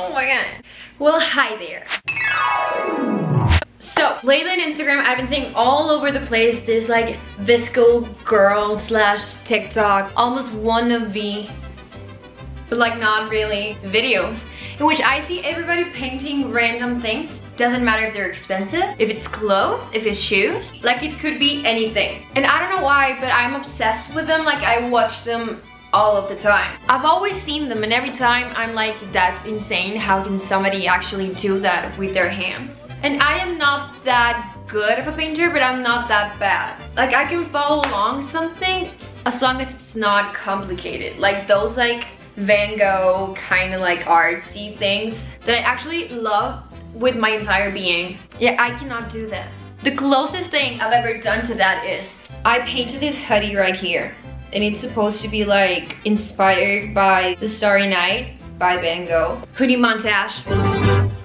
Oh my god. Well, hi there. So, lately on Instagram, I've been seeing all over the place this like VSCO girl slash TikTok, almost wannabe, but like not really, videos in which I see everybody painting random things. Doesn't matter if they're expensive, if it's clothes, if it's shoes, like it could be anything. And I don't know why, but I'm obsessed with them, like I watch them all of the time. I've always seen them and every time I'm like, that's insane. How can somebody actually do that with their hands? And I am not that good of a painter, but I'm not that bad. Like I can follow along something as long as it's not complicated. Like those like Van Gogh kind of like artsy things that I actually love with my entire being. Yeah, I cannot do that. The closest thing I've ever done to that is I painted this hoodie right here. And it's supposed to be like inspired by The Starry Night by Van Gogh. Hoodie montage.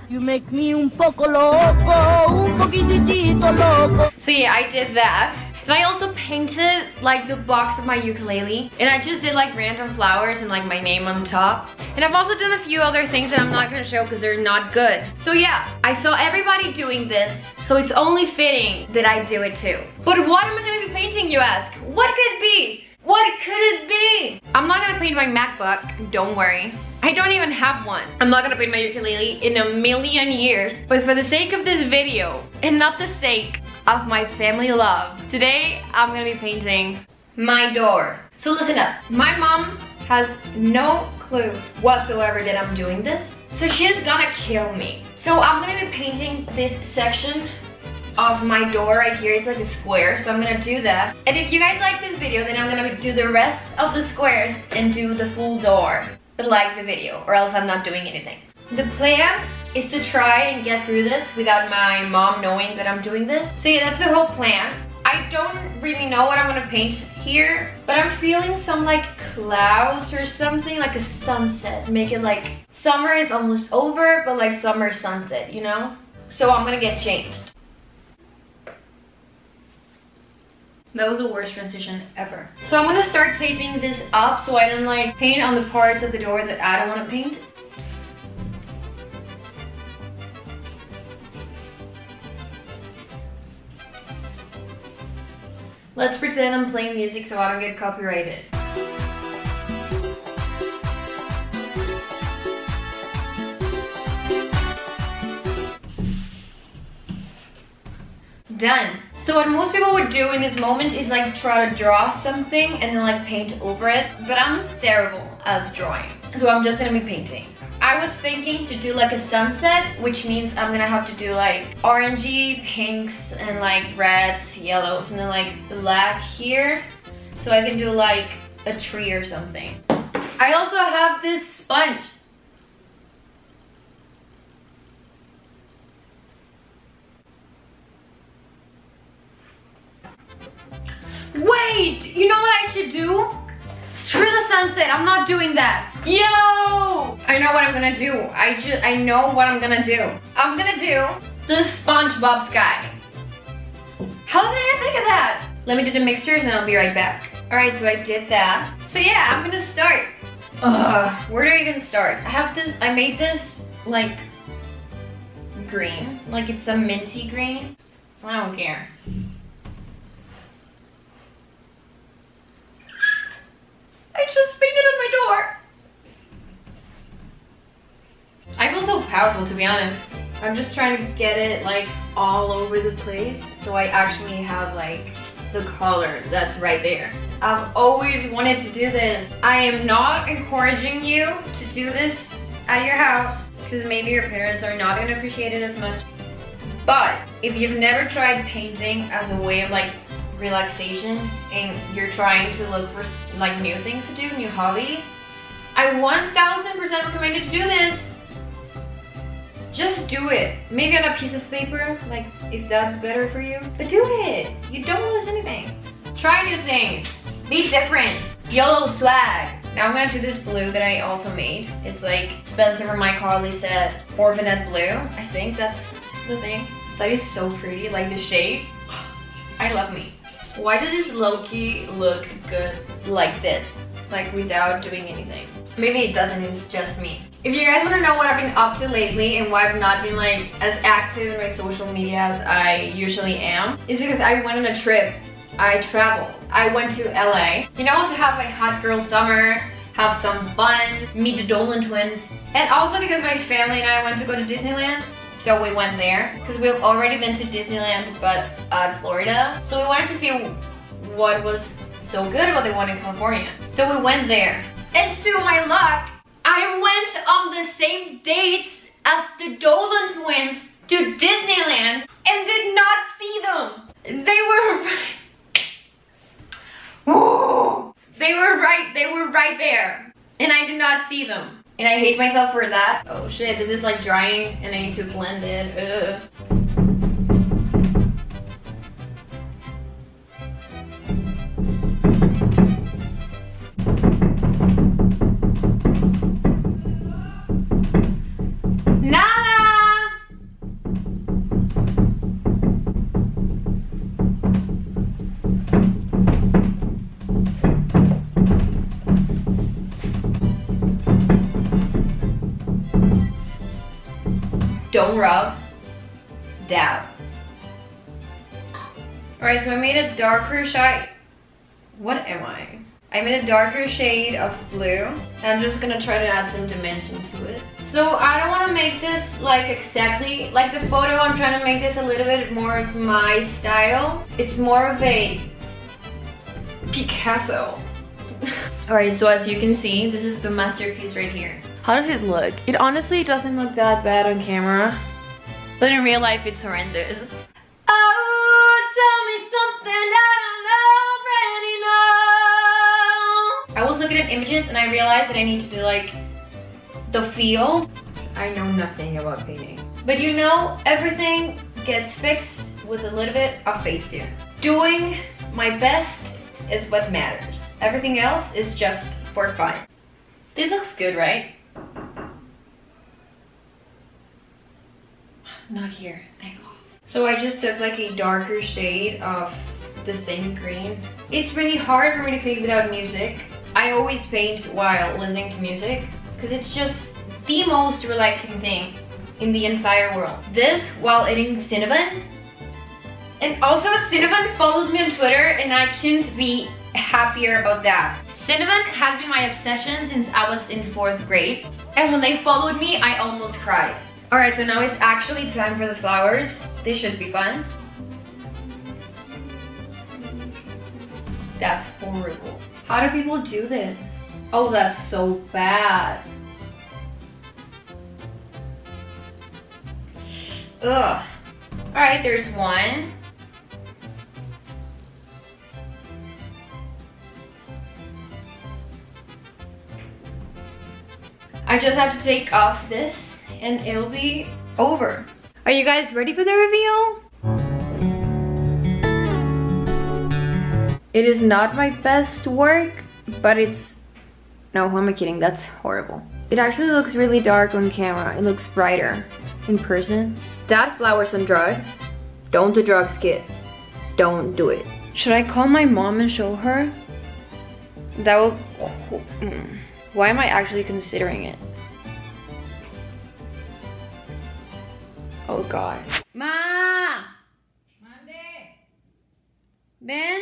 You make me un poco loco, un poquitito loco. So yeah, I did that. And I also painted like the box of my ukulele. And I just did like random flowers and like my name on top. And I've also done a few other things that I'm not gonna show because they're not good. So yeah, I saw everybody doing this. So it's only fitting that I do it too. But what am I gonna be painting, you ask? What could it be? What could it be? I'm not gonna paint my MacBook, don't worry. I don't even have one. I'm not gonna paint my ukulele in a million years, but for the sake of this video, and not the sake of my family love, today I'm gonna be painting my door. So listen up, my mom has no clue whatsoever that I'm doing this, so she's gonna kill me. So I'm gonna be painting this section of my door right here. It's like a square, so I'm gonna do that. And if you guys like this video, then I'm gonna do the rest of the squares and do the full door but like the video or else I'm not doing anything. The plan is to try and get through this without my mom knowing that I'm doing this. So yeah, that's the whole plan. I don't really know what I'm gonna paint here, but I'm feeling some like clouds or something, like a sunset. Make it like, summer is almost over, but like summer sunset, you know? So I'm gonna get changed. That was the worst transition ever. So I'm gonna start taping this up so I don't like paint on the parts of the door that I don't wanna paint. Let's pretend I'm playing music so I don't get copyrighted. Done. So what most people would do in this moment is like try to draw something and then like paint over it. But I'm terrible at drawing. So I'm just gonna be painting. I was thinking to do like a sunset, which means I'm gonna have to do like orangey, pinks, and like reds, yellows, and then like black here. So I can do like a tree or something. I also have this sponge. Wait, you know what I should do? Screw the sunset, I'm not doing that. Yo! I know what I'm gonna do. I just, I know what I'm gonna do. I'm gonna do the SpongeBob sky. How did I think of that? Let me do the mixtures and I'll be right back. All right, so I did that. So yeah, I'm gonna start. Ugh, where do I even start? I have this, I made this like green, like it's a minty green. I don't care. I just painted on my door. I feel so powerful to be honest. I'm just trying to get it like all over the place so I actually have like the color that's right there. I've always wanted to do this. I am not encouraging you to do this at your house because maybe your parents are not gonna appreciate it as much. But if you've never tried painting as a way of like relaxation and you're trying to look for like new things to do, new hobbies, I 1000% recommend you to do this. Just do it. Maybe on a piece of paper, like if that's better for you. But do it. You don't lose anything. Try new things. Be different. YOLO swag. Now I'm gonna do this blue that I also made. It's like Spencer from iCarly said, Orphanet blue. I think that's the thing. That is so pretty, like the shade. I love me. Why does this lowkey look good like this? Like without doing anything? Maybe it doesn't, it's just me. If you guys want to know what I've been up to lately and why I've not been like as active in my social media as I usually am, it's because I went on a trip. I traveled. I went to LA. You know, to have a hot girl summer, have some fun, meet the Dolan twins, and also because my family and I went to go to Disneyland. So we went there because we've already been to Disneyland, but uh, Florida. So we wanted to see what was so good about the one in California. So we went there. And to my luck, I went on the same dates as the Dolan twins to Disneyland and did not see them. They were They were right, they were right there. And I did not see them. And I hate myself for that. Oh shit, this is like drying and I need to blend it. Ugh. Don't rub, dab. Alright, so I made a darker shade. What am I? I made a darker shade of blue. And I'm just gonna try to add some dimension to it. So I don't wanna make this like exactly like the photo. I'm trying to make this a little bit more of my style. It's more of a Picasso. Alright, so as you can see, this is the masterpiece right here. How does it look? It honestly doesn't look that bad on camera, but in real life it's horrendous. Oh, tell me something I don't already know. I was looking at images and I realized that I need to do like the feel. I know nothing about painting. But you know, everything gets fixed with a little bit of Facetune. Doing my best is what matters. Everything else is just for fun. This looks good, right? Not here, thank God. So I just took like a darker shade of the same green. It's really hard for me to paint without music. I always paint while listening to music because it's just the most relaxing thing in the entire world. This while eating cinnamon. And also cinnamon follows me on Twitter and I can't be happier about that. Cinnamon has been my obsession since I was in fourth grade. And when they followed me, I almost cried. All right, so now it's actually time for the flowers. This should be fun. That's horrible. How do people do this? Oh, that's so bad. Ugh. All right, there's one. I just have to take off this and it'll be over. Are you guys ready for the reveal? It is not my best work, but it's... No, who am I kidding? That's horrible. It actually looks really dark on camera. It looks brighter in person. That flowers on drugs. Don't do drugs, kids. Don't do it. Should I call my mom and show her? That will... Mm. Why am I actually considering it? Oh god. Ma! Mande. Ven.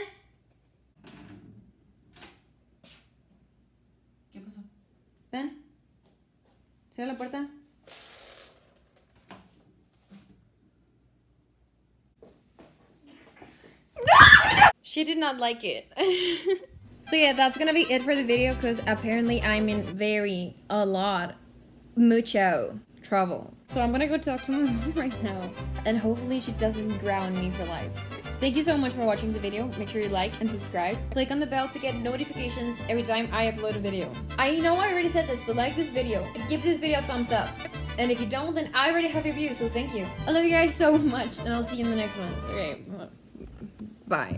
¿Qué pasó? Ven. Cierra la puerta. She did not like it. So yeah, that's gonna be it for the video because apparently I'm in very, a lot, mucho trouble. So I'm gonna go talk to my mom right now and hopefully she doesn't drown me for life. Thank you so much for watching the video. Make sure you like and subscribe. Click on the bell to get notifications every time I upload a video. I know I already said this, but like this video and give this video a thumbs up. And if you don't, then I already have your view, so thank you. I love you guys so much and I'll see you in the next one. Okay, bye.